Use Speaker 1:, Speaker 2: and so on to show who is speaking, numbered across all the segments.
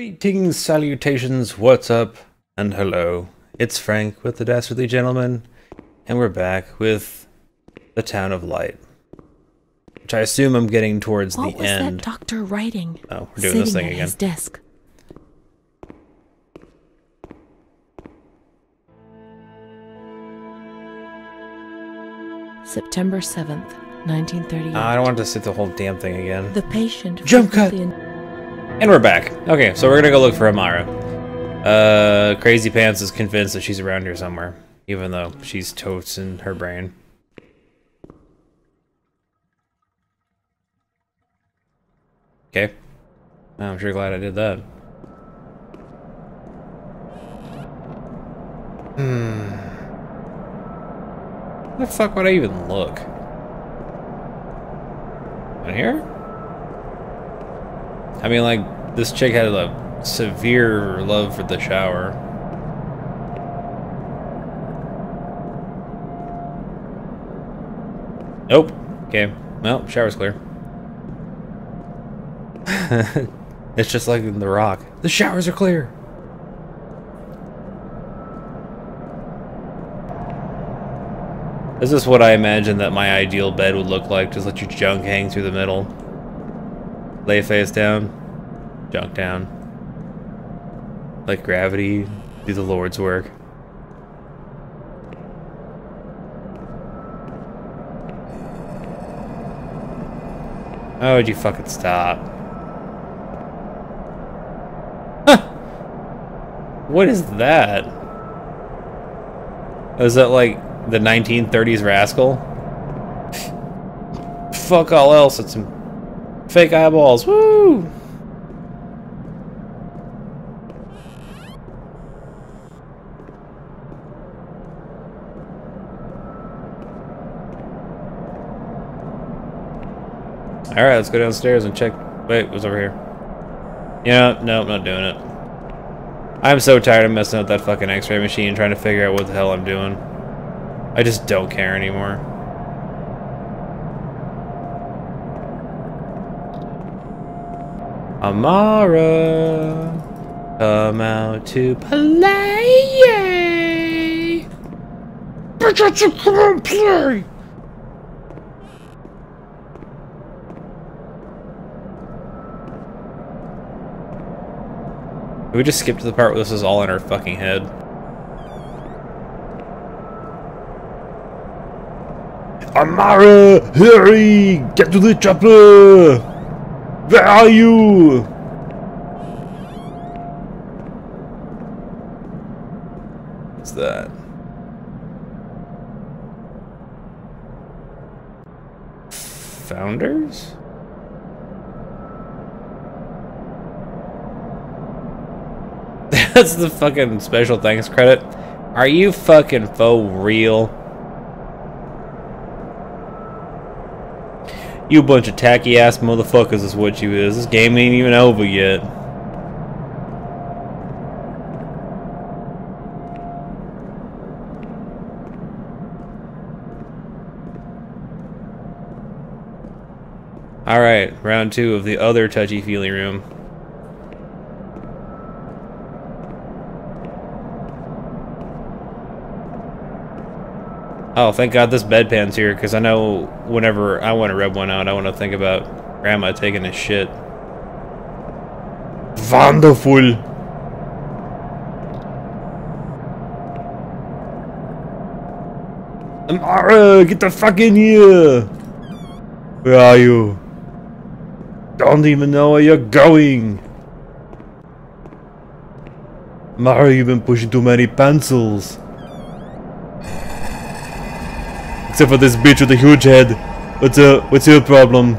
Speaker 1: Greetings, salutations, what's up, and hello. It's Frank with the Dastardly Gentlemen, and we're back with the Town of Light. Which I assume I'm getting towards
Speaker 2: What
Speaker 1: the
Speaker 2: was
Speaker 1: end.
Speaker 2: that doctor writing?
Speaker 1: Oh, we're doing this thing
Speaker 2: at
Speaker 1: again.
Speaker 2: his desk. September 7th, 1938.
Speaker 1: Ah, I don't want to sit the whole damn thing again.
Speaker 2: the patient
Speaker 1: Jump cut! And we're back. Okay, so we're gonna go look for Amara. Uh, Crazy Pants is convinced that she's around here somewhere, even though she's totes in her brain. Okay. I'm sure glad I did that. Hmm. Where the fuck would I even look? In here? I mean, like, this chick had a severe love for the shower. Nope. Okay. Well, shower's clear. it's just like in The Rock. The showers are clear. This is what I imagine that my ideal bed would look like. Just let your junk hang through the middle. Lay face down. Junk down. Let gravity. Do the Lord's work. Oh, would you fucking stop? What is that? Is that like the 1930s rascal? Fuck all else, it's fake eyeballs. Woo! Alright, let's go downstairs and check. Wait, what's over here? Yeah, no, I'm not doing it. I'm so tired of messing up that fucking x-ray machine trying to figure out what the hell I'm doing. I just don't care anymore. Amara, come out to play. Bitch, come on, play. We just skipped to the part where this is all in our fucking head. Amara, hurry! Get to the chopper! Where are you? What's that? Founders? That's the fucking special thanks credit. Are you fucking faux real? You bunch of tacky ass motherfuckers is what you is. This game ain't even over yet. Alright, round two of the other touchy-feely room. Oh, thank God this bedpan's here, because I know whenever I want to rub one out, I want to think about Grandma taking a shit. Wonderful! Amara, get the fuck in here! Where are you? Don't even know where you're going! Amara, you've been pushing too many pencils. Except for this bitch with a huge head. What's uh, what's her problem?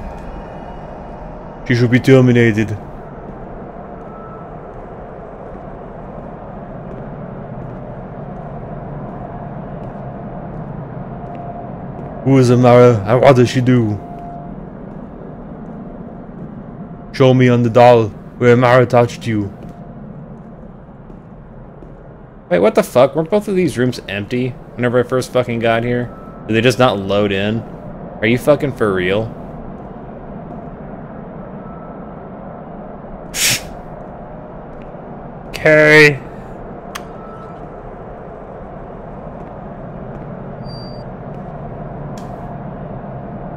Speaker 1: She should be terminated. Who is Amara and what does she do? Show me on the doll where Amara touched you. Wait, what the fuck? Weren't both of these rooms empty whenever I first fucking got here? Did they just not load in? Are you fucking for real? Okay.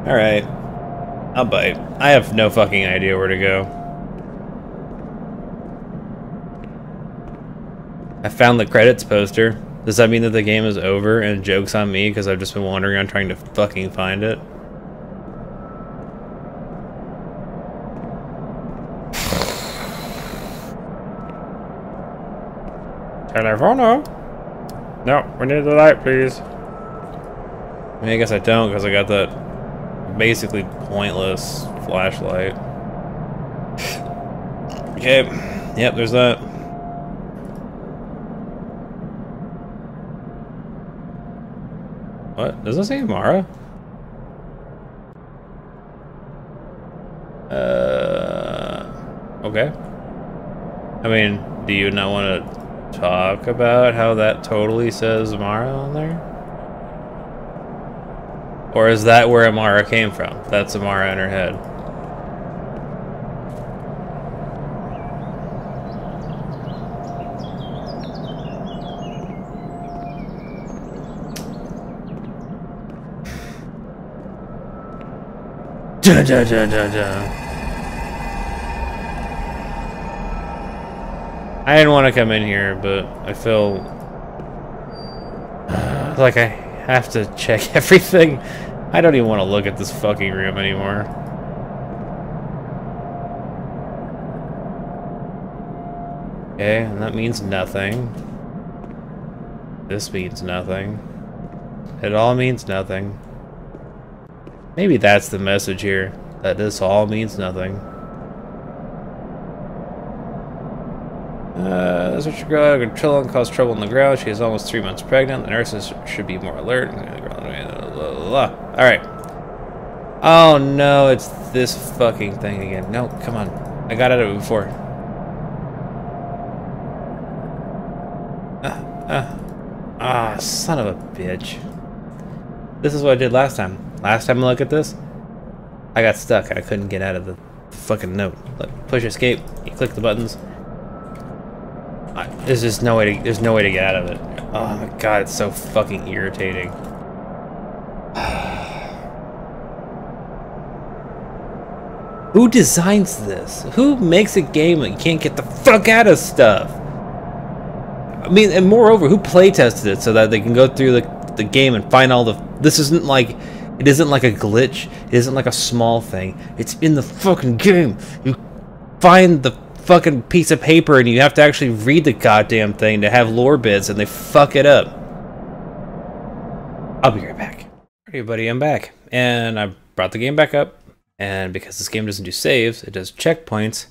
Speaker 1: Alright. I'll bite. I have no fucking idea where to go. I found the credits poster. Does that mean that the game is over and joke's on me because I've just been wandering around trying to fucking find it? Telefono? No, we need the light, please. I mean, I guess I don't because I got that basically pointless flashlight. okay. Yep, there's that. What? Does it say Mara? Uh, okay. I mean, do you not want to talk about how that totally says Mara on there? Or is that where Amara came from? That's Amara in her head. Da, da, da, da, da. I didn't want to come in here, but I feel like I have to check everything. I don't even want to look at this fucking room anymore. Okay, and that means nothing. This means nothing. It all means nothing. Maybe that's the message here, that this all means nothing. Uh, this is chill and cause trouble on the ground. She is almost three months pregnant. The nurses should be more alert. Alright. Oh no, it's this fucking thing again. No, come on. I got out of it before. Ah, ah. Ah, son of a bitch. This is what I did last time. Last time I looked at this, I got stuck. and I couldn't get out of the fucking note. Like, push escape, you click the buttons. I, there's just no way to, there's no way to get out of it. Oh my god, it's so fucking irritating. Who designs this? Who makes a game that you can't get the fuck out of stuff? I mean, and moreover, who playtested it so that they can go through the, the game and find all the... This isn't like it isn't like a glitch. It isn't like a small thing. It's in the fucking game. You find the fucking piece of paper and you have to actually read the goddamn thing to have lore bits and they fuck it up. I'll be right back. Hey buddy, I'm back. And I brought the game back up. And because this game doesn't do saves, it does checkpoints.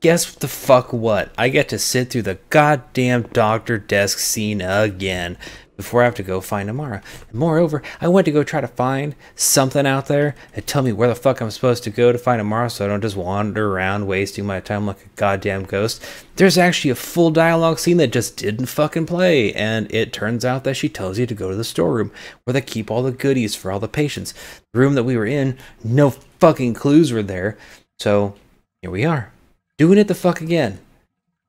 Speaker 1: Guess the fuck what? I get to sit through the goddamn doctor desk scene again before I have to go find Amara. And moreover, I went to go try to find something out there and tell me where the fuck I'm supposed to go to find Amara so I don't just wander around wasting my time like a goddamn ghost. There's actually a full dialogue scene that just didn't fucking play, and it turns out that she tells you to go to the storeroom where they keep all the goodies for all the patients. The room that we were in, no fucking clues were there. So here we are, doing it the fuck again.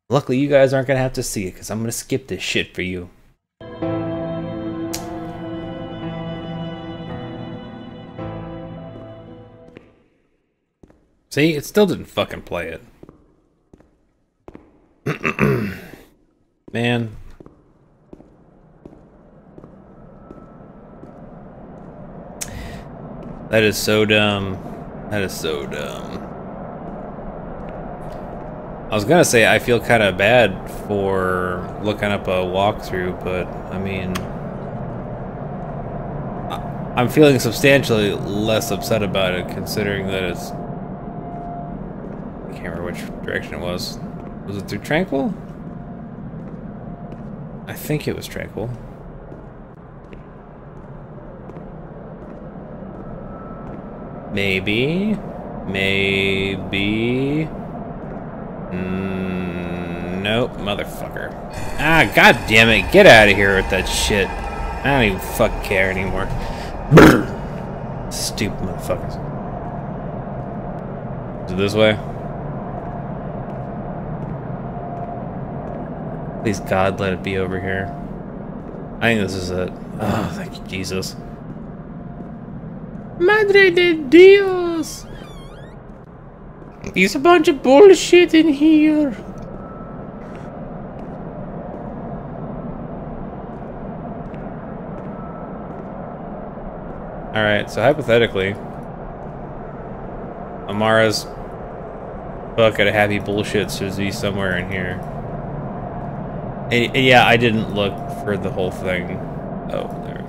Speaker 1: Luckily, you guys aren't gonna have to see it because I'm gonna skip this shit for you. See, it still didn't fucking play it. Man. That is so dumb. That is so dumb. I was gonna say I feel kind of bad for looking up a walkthrough, but I mean, I'm feeling substantially less upset about it considering that it's which direction it was. Was it through Tranquil? I think it was Tranquil. Maybe. Maybe. Mm, nope, motherfucker. Ah, god damn it. Get out of here with that shit. I don't even fuck care anymore. Stupid motherfuckers. Is it this way? Please, God, let it be over here. I think this is it. Oh, thank you, Jesus. Madre de Dios! There's a bunch of bullshit in here. Alright, so hypothetically, Amara's bucket of happy bullshit should be somewhere in here. And, and yeah, I didn't look for the whole thing. Oh, there.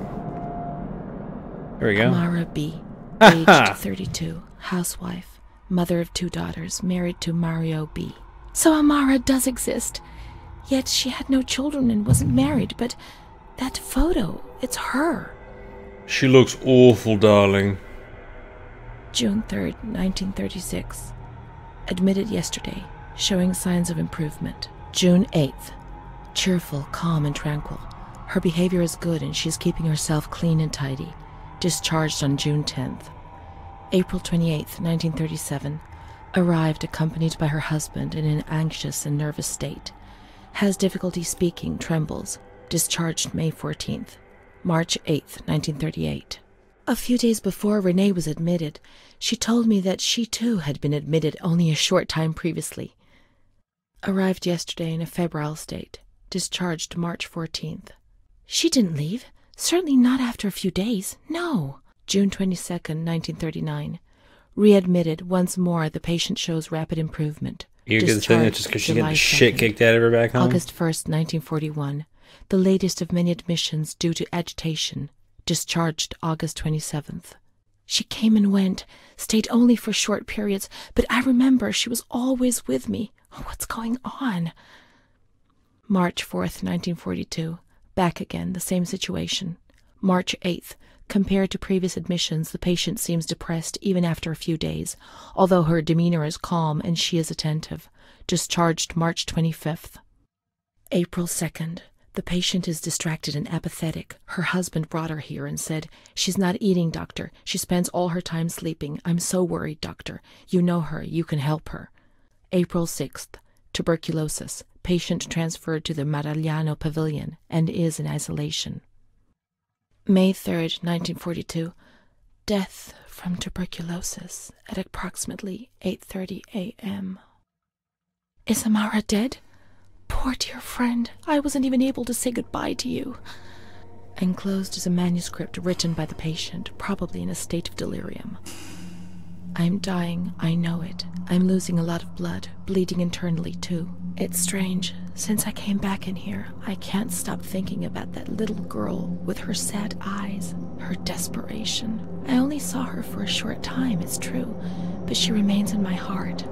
Speaker 1: There we go.
Speaker 2: Amara B. Aged 32. Housewife. Mother of two daughters. Married to Mario B. So Amara does exist. Yet she had no children and wasn't married. But that photo, it's her.
Speaker 1: She looks awful, darling.
Speaker 2: June 3rd, 1936. Admitted yesterday, showing signs of improvement. June 8th. Cheerful, calm, and tranquil. Her behavior is good and she's keeping herself clean and tidy. Discharged on June 10th. April 28th, 1937. Arrived accompanied by her husband in an anxious and nervous state. Has difficulty speaking, trembles. Discharged May 14th. March 8th, 1938. A few days before Renee was admitted, she told me that she too had been admitted only a short time previously. Arrived yesterday in a febrile state. Discharged March 14th. She didn't leave. Certainly not after a few days. No. June 22nd, 1939. Readmitted once more, the patient shows rapid improvement.
Speaker 1: You get the thing that just because she the shit kicked out of her back home?
Speaker 2: August 1st, 1941 the latest of many admissions due to agitation, discharged August 27th. She came and went, stayed only for short periods, but I remember she was always with me. Oh, what's going on? March 4th, 1942. Back again, the same situation. March 8th. Compared to previous admissions, the patient seems depressed even after a few days, although her demeanor is calm and she is attentive. Discharged March 25th. April 2nd. The patient is distracted and apathetic. Her husband brought her here and said, She's not eating, doctor. She spends all her time sleeping. I'm so worried, doctor. You know her. You can help her. April 6th. Tuberculosis. Patient transferred to the Maragliano Pavilion and is in isolation. May 3rd, 1942. Death from tuberculosis at approximately 8:30 a.m. Is Amara dead? Poor dear friend, I wasn't even able to say goodbye to you. Enclosed is a manuscript written by the patient, probably in a state of delirium. I'm dying, I know it. I'm losing a lot of blood, bleeding internally too. It's strange. Since I came back in here, I can't stop thinking about that little girl with her sad eyes, her desperation. I only saw her for a short time, it's true, but she remains in my heart.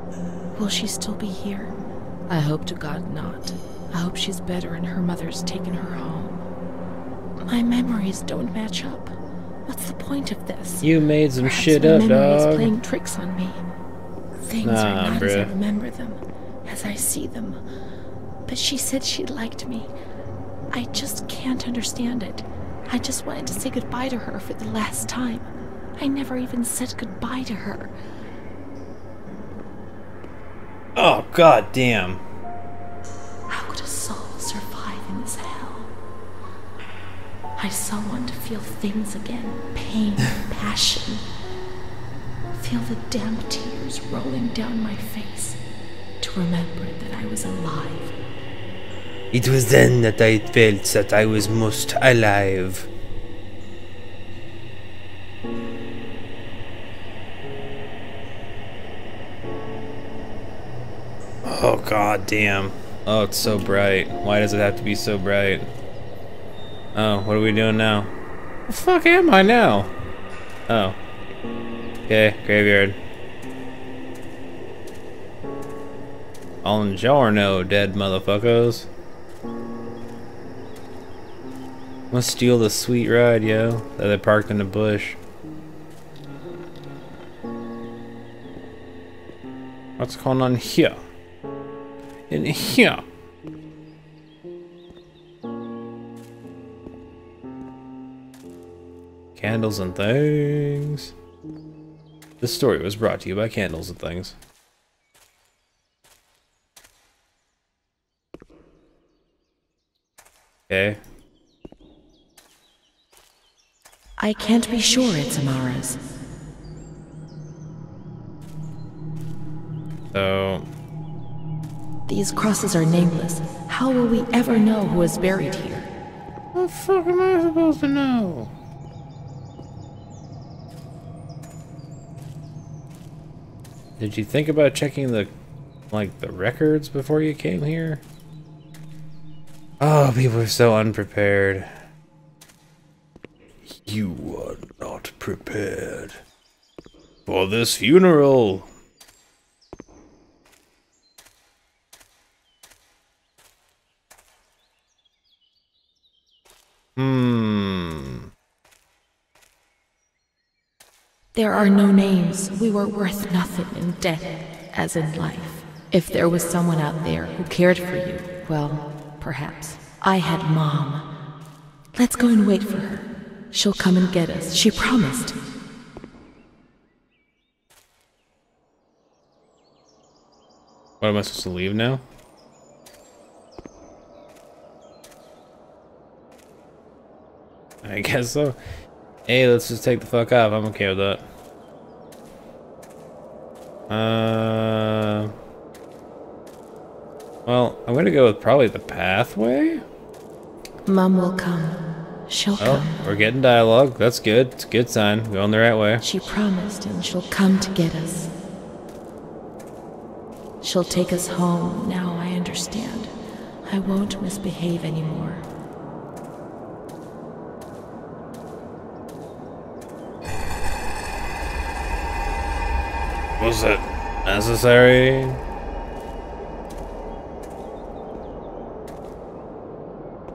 Speaker 2: Will she still be here? I hope to God not. I hope she's better and her mother's taken her home. My memories don't match up. What's the point of this?
Speaker 1: You made some
Speaker 2: Perhaps
Speaker 1: shit up, dog.
Speaker 2: playing tricks on me. Things
Speaker 1: Nah,
Speaker 2: are not as I remember them, as I see them. But she said she liked me. I just can't understand it. I just wanted to say goodbye to her for the last time. I never even said goodbye to her.
Speaker 1: Oh, god damn.
Speaker 2: I saw want to feel things again pain, passion. Feel the damp tears rolling down my face to remember that I was alive.
Speaker 1: It was then that I felt that I was most alive. Oh god damn. Oh, it's so bright. Why does it have to be so bright? Oh, what are we doing now? The fuck am I now? Oh. Okay, graveyard. All in On no dead motherfuckers. Let's steal the sweet ride, yo, that they parked in the bush. What's going on here? In here. Candles and things. This story was brought to you by Candles and Things. Okay.
Speaker 2: I can't be sure it's Amara's.
Speaker 1: So,
Speaker 2: These crosses are nameless. How will we ever know who is buried here?
Speaker 1: what the fuck am I supposed to know? Did you think about checking the, like, the records before you came here? Oh, people are so unprepared. You are not prepared for this funeral.
Speaker 2: Are no names. We were worth nothing in death, as in life. If there was someone out there who cared for you, well, perhaps. I had Mom. Let's go and wait for her. She'll come and get us. She promised.
Speaker 1: What am I supposed to leave now? I guess so. Hey, let's just take the fuck off. I'm okay with that. Uh. Well, I'm gonna go with probably the pathway.
Speaker 2: Mom will come. She'll
Speaker 1: Oh,
Speaker 2: come.
Speaker 1: we're getting dialogue. That's good. It's a good sign. Going the right way.
Speaker 2: She promised, and she'll come to get us. She'll take us home. Now I understand. I won't misbehave anymore.
Speaker 1: Was it necessary?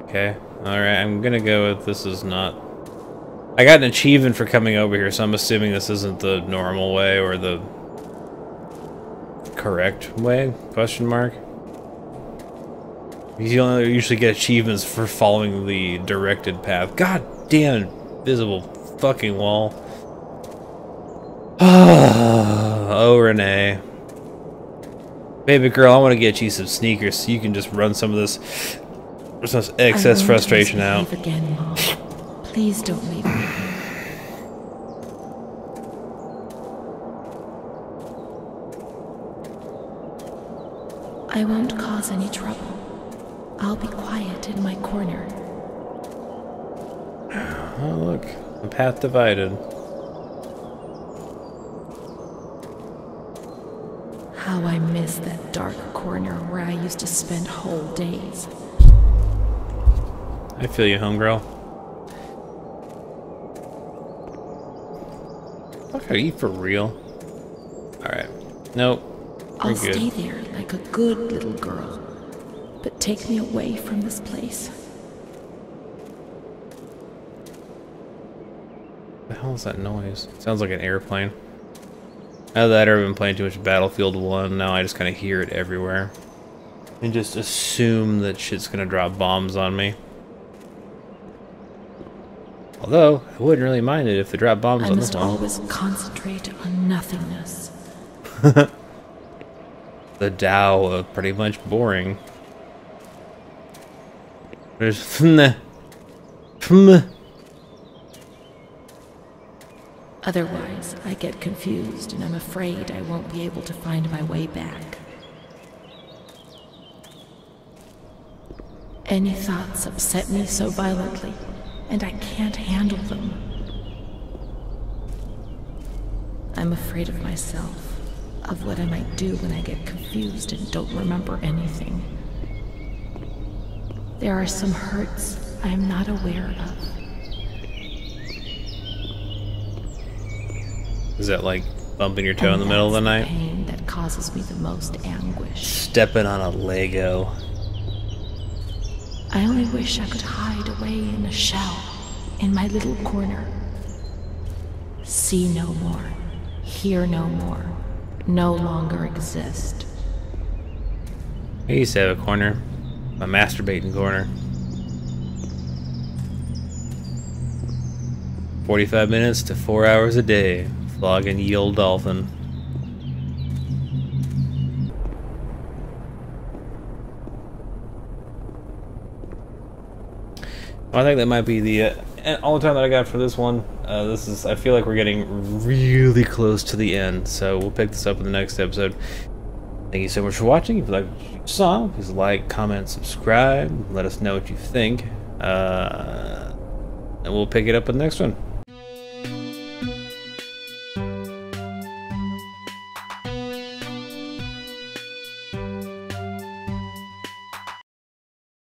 Speaker 1: Okay. Alright, I'm gonna go with this is not... I got an achievement for coming over here, so I'm assuming this isn't the normal way or the correct way? Question mark. You only usually get achievements for following the directed path. God damn invisible fucking wall. Ah. Oh, Renee. Baby girl, I want to get you some sneakers so you can just run some of this, some excess frustration out.
Speaker 2: Again, Mom. Please don't leave me. I won't cause any trouble. I'll be quiet in my corner.
Speaker 1: Oh, look. The path divided.
Speaker 2: How I miss that dark corner where I used to spend whole days.
Speaker 1: I feel you, homegirl. Fuck, are you for real? Alright. Nope.
Speaker 2: I'll
Speaker 1: good.
Speaker 2: stay there like a good little girl. But take me away from this place.
Speaker 1: What the hell is that noise? Sounds like an airplane. Either that I've been playing too much Battlefield 1, now I just kind of hear it everywhere. And just assume that shit's gonna drop bombs on me. Although, I wouldn't really mind it if they drop bombs
Speaker 2: I
Speaker 1: on this one.
Speaker 2: I must always concentrate on nothingness.
Speaker 1: The Tao of pretty much boring. There's
Speaker 2: Otherwise, I get confused and I'm afraid I won't be able to find my way back. Any thoughts upset me so violently, and I can't handle them. I'm afraid of myself, of what I might do when I get confused and don't remember anything. There are some hurts I am not aware of.
Speaker 1: Is that like bumping your toe in the middle of the night?
Speaker 2: pain that causes me the most anguish.
Speaker 1: Stepping on a Lego.
Speaker 2: I only wish I could hide away in a shell, in my little corner. See no more, hear no more, no longer exist.
Speaker 1: I used to have a corner. A masturbating corner. 45 minutes to 4 hours a day. Flogging ye old dolphin. I think that might be the uh, all the time that I got for this one. Uh, this is I feel like we're getting really close to the end, so we'll pick this up in the next episode. Thank you so much for watching. If you like what you saw, please like, comment, subscribe. Let us know what you think. Uh, and we'll pick it up in the next one.